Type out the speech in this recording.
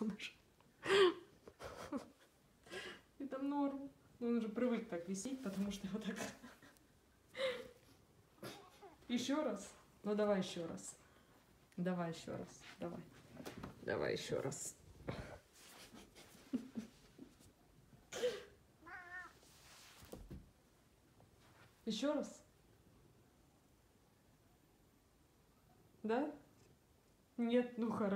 он уже. Это норм. но Он уже привык так висеть, потому что его так... Еще раз? Ну давай еще раз. Давай еще раз. Давай. Давай еще раз. Еще раз? Да? Нет, ну хорошо.